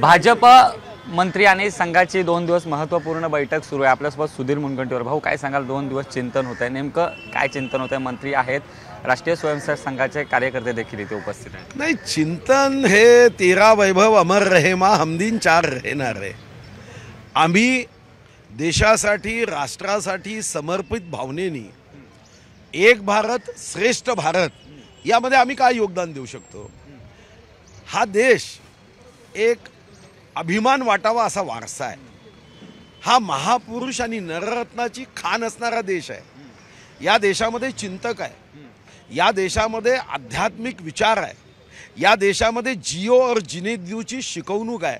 भाजप मंत्री आणि संघाची दोन दिवस महत्त्वपूर्ण बैठक सुरू आहे. आपल्यासोबत सुधीर मुनगंटीवर. भाऊ काय सांगाल? दोन दिवस चिंतन होत आहे. नेमकं काय चिंतन होत आहे? मंत्री आहेत. राष्ट्रीय स्वयंसेवक संघाचे कार्यकर्ते देखील इथे उपस्थित आहेत. नाही चिंतन हे तेरा वैभव अमर रहे मा हमदीन चार रहेणार आहे आम्ही देशासाठी राष्ट्रासाठी समर्पित भावनेनी एक भारत श्रेष्ठ भारत यामध्ये आम्ही काय योगदान देऊ शकतो? हा देश एक अभिमान वाटावा असा वारसा आहे. हा महापुरुष आणि नररत्नाची खान असणारा देश आहे. या देशामध्ये चिंतक आहे. या देशामध्ये आध्यात्मिक विचार आहे. या देशामध्ये जिओ और जिनेद्यूची शिकवणूक आहे.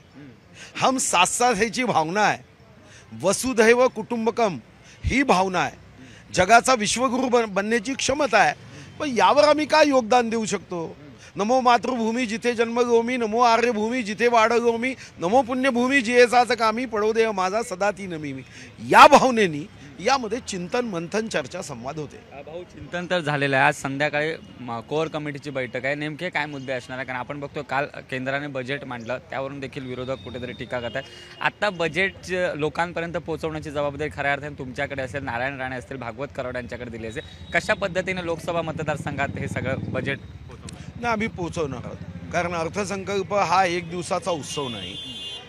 हम साथ साथ ह्याची भावना आहे. वसुधैव कुटुंबकम ही भावना आहे. जगाचा विश्वगुरू बन बनण्याची क्षमता आहे. पण यावर आम्ही काय योगदान देऊ शकतो? नमो मातृभूमी जिथे जन्मभूमी नमो आर्यभूमी जिथे वाढगोमी नमो पुण्यभूमी जियेचाच कामी पडोदेव माझा सदा ती नमी मी. या भावनेनी यामध्ये चिंतन मंथन चर्चा संवाद होते. भाऊ चिंतन तर झालेलं आहे. आज संध्याकाळी कोर कोअर कमिटीची बैठक आहे. नेमके काय मुद्दे असणार आहे कारण आपण बघतो काल केंद्राने बजेट मांडलं. त्यावरून देखील विरोधक कुठेतरी टीका करत आहेत. आता बजेट लोकांपर्यंत पोहोचवण्याची जबाबदारी खऱ्या अर्थाने तुमच्याकडे असेल नारायण राणे असतील भागवत कराड यांच्याकडे दिली असेल. कशा पद्धतीने लोकसभा मतदारसंघात हे सगळं बजेट प्रयत्न ना आम्ही पोहोचवणार आहोत कारण अर्थसंकल्प हा एक दिवसाचा उत्सव नाही.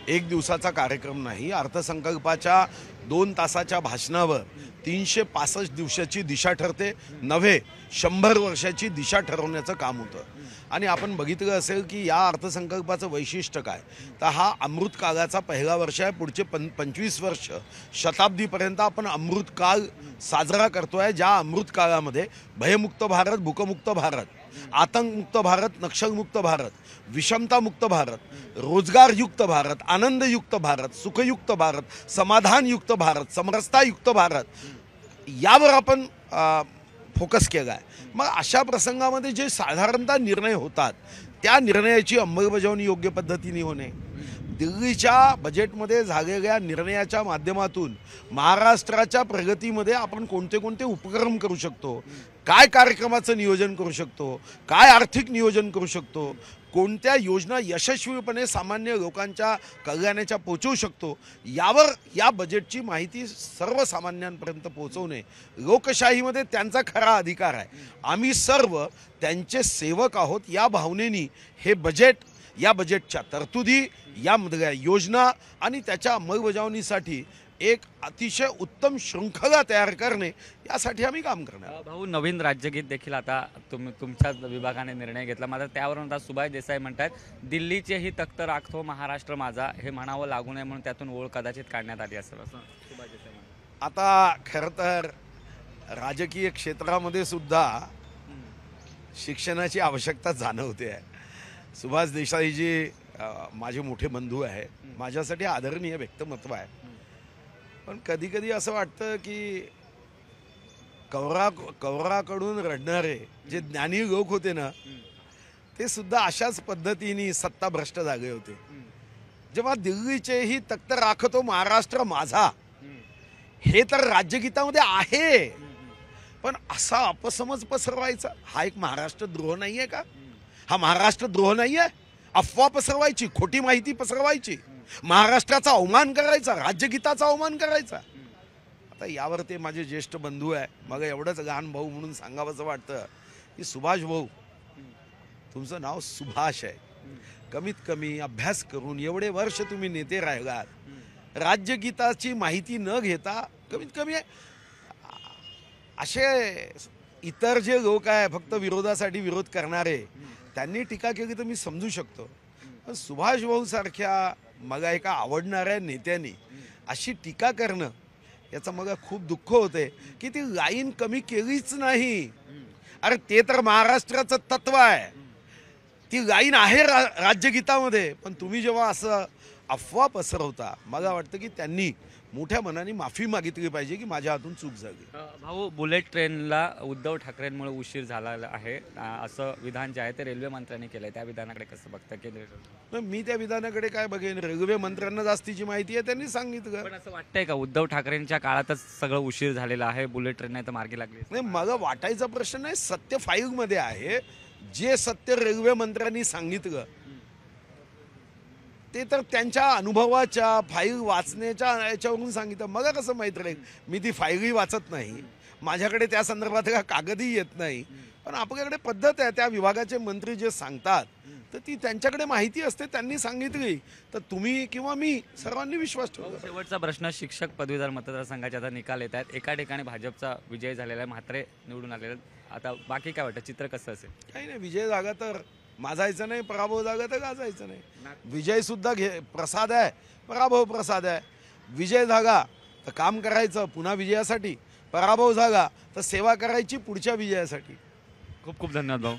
एक दिवसाचा कार्यक्रम नाही. अर्थसंकल्पाच्या दोन तासाच्या भाषणावर तीनशे पासष्ट दिवसाची दिशा ठरते. नव्हे शंभर वर्षाची दिशा ठरवण्याचं काम होतं. आणि आपण बघितलं असेल की या अर्थसंकल्पाचं वैशिष्ट्य काय? तर हा अमृतकाळाचा पहिला वर्ष आहे. पुढचे पं पंचवीस वर्ष शताब्दीपर्यंत आपण अमृतकाळ साजरा करतोय ज्या अमृतकाळामध्ये भयमुक्त भारत भूकमुक्त भारत आतंकमुक्त भारत नक्षलमुक्त भारत विषमतामुक्त भारत रोजगारयुक्त भारत आनंदयुक्त भारत सुखयुक्त भारत समाधानयुक्त भारत समरसतायुक्त भारत यावर आपण फोकस केला आहे मग अशा प्रसंगामध्ये जे साधारणतः निर्णय होतात त्या निर्णयाची अंमलबजावणी योग्य पद्धतीने होणे दिल्लीच्या बजेटमध्ये झालेल्या निर्णयाच्या माध्यमातून महाराष्ट्राच्या प्रगतीमध्ये आपण कोणते कोणते उपक्रम करू शकतो? काय कार्यक्रमाचं नियोजन करू शकतो? काय आर्थिक नियोजन करू शकतो? कोणत्या योजना यशस्वीपणे सामान्य लोकांच्या कल्याणाच्या पोचवू शकतो? यावर या बजेटची माहिती सर्वसामान्यांपर्यंत पोहोचवणे लोकशाहीमध्ये त्यांचा खरा अधिकार आहे. आम्ही सर्व त्यांचे सेवक आहोत या भावनेनी हे बजेट या बजेटच्या तरतुदी यामधल्या योजना आणि त्याच्या अंमलबजावणीसाठी एक अतिशय उत्तम शृंखला तयार करणे यासाठी आम्ही काम करणार. भाऊ नवीन राज्यगीत देखील आता तुम तुमच्याच विभागाने निर्णय घेतला मात्र त्यावरून आता सुभाष देसाई म्हणतात दिल्लीचेही तख्त राखतो महाराष्ट्र माझा हे म्हणावं लागू नये म्हणून त्यातून ओळ कदाचित काढण्यात आली असेल असं सुभाष देसाई म्हणतात. आता खरं तर राजकीय क्षेत्रामध्ये सुद्धा शिक्षणाची आवश्यकता जाणवते आहे सुभाष देसाई जी माझे मोठे बंधू आहे. माझ्यासाठी आदरणीय व्यक्तिमत्व आहे. पण कधी कधी असं वाटतं की कौरा कवराकडून रडणारे जे ज्ञानी लोक होते ना ते सुद्धा अशाच पद्धतीने सत्ता भ्रष्ट झाले होते. जेव्हा दिल्लीचेही तक्त राखतो महाराष्ट्र माझा हे तर राज्यगीतामध्ये आहे. पण असा अपसमज पसरवायचा हा एक महाराष्ट्र द्रोह नाहीये का? हा महाराष्ट्र द्रोह नाहीये. अफवा पसरवायची खोटी माहिती पसरवायची. महाराष्ट्राचा अवमान करायचा राज्यगीताचा अवमान करायचा. आता यावर ते माझे ज्येष्ठ बंधू आहे. मग एवढंच लहान भाऊ म्हणून सांगावंसं वाटतं की सुभाष भाऊ तुमचं नाव सुभाष आहे. कमीत कमी अभ्यास करून एवढे वर्ष तुम्ही नेते राहिलात. राज्यगीताची माहिती न घेता कमीत कमी असे इतर जे लोक आहे फक्त विरोधासाठी विरोध करणारे त्यांनी टीका केली तर मी समजू शकतो. पण सुभाष भाऊसारख्या मला एका आवडणाऱ्या नेत्यांनी अशी टीका करणं याचं मला खूप दुःख होते की ती लाईन कमी केलीच नाही. अरे ते तर महाराष्ट्राचं तत्व आहे. ती लाईन आहे रा राज्यगीतामध्ये पण तुम्ही जेव्हा असं अफवा पसरवता मला वाटतं की त्यांनी मोठ्या मनाने माफी मागितली पाहिजे की माझ्या हातून चूक झाली. भाऊ बुलेट ट्रेनला उद्धव ठाकरेंमुळे उशीर झाला आहे. असं विधान जे आहे ते रेल्वे मंत्र्यांनी केलंय. त्या विधानाकडे कसं बघता केलं पण मी त्या विधानाकडे काय बघेन? रेल्वे मंत्र्यांना जास्तीची माहिती आहे त्यांनी सांगितलं. पण असं वाटतंय का उद्धव ठाकरेंच्या काळातच सगळं उशीर झालेला आहे बुलेट ट्रेन नाही तर मार्गी लागली नाही मला वाटायचा प्रश्न नाही सत्य फाईव्हमध्ये आहे. जे सत्य रेल्वे मंत्र्यांनी सांगितलं ते तर त्यांच्या अनुभवाच्या फाईल वाचण्याच्या याच्यावरून सांगितलं. मला कसं माहीत राहील? मी ती फाईलही वाचत नाही. माझ्याकडे त्या संदर्भात का कागदही येत नाही. पण आपल्याकडे पद्धत आहे. त्या विभागाचे मंत्री जे सांगतात तर ती त्यांच्याकडे माहिती असते. त्यांनी सांगितली. तर तुम्ही किंवा मी सर्वांनी विश्वास ठेवला शेवटचा प्रश्न शिक्षक पदवीधर मतदारसंघाचे आता निकाल येत आहेत एका ठिकाणी भाजपचा विजय झालेला आहे. म्हात्रे निवडून आलेले. आता बाकी काय वाटतं? चित्र कसं असेल? काही नाही. विजय जागा तर माझायचं नाही पराभव जागा तर गाजायचं नाही. विजय सुद्धा घे प्रसाद आहे पराभव प्रसाद आहे. विजय जागा तर काम करायचं पुन्हा विजयासाठी. पराभव जागा तर सेवा करायची पुढच्या विजयासाठी. खूप खूप धन्यवाद भाऊ.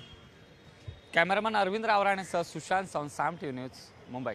कॅमेरामॅन अरविंद रावराणेसह सुशांत सावंत साम टी न्यूज मुंबई.